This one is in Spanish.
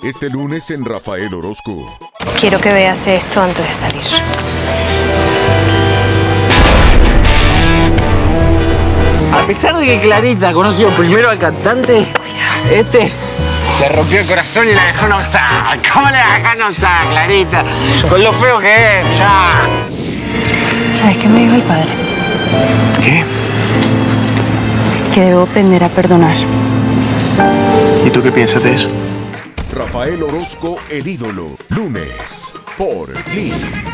Este lunes en Rafael Orozco. Quiero que veas esto antes de salir. A pesar de que Clarita conoció primero al cantante, este le rompió el corazón y la dejó no usar. ¿Cómo le dejó no usar, Clarita? Con lo feo que es, ya. ¿Sabes qué me dijo el padre? ¿Qué? Que debo aprender a perdonar. ¿Y tú qué piensas de eso? Rafael Orozco, el ídolo. Lunes por Click.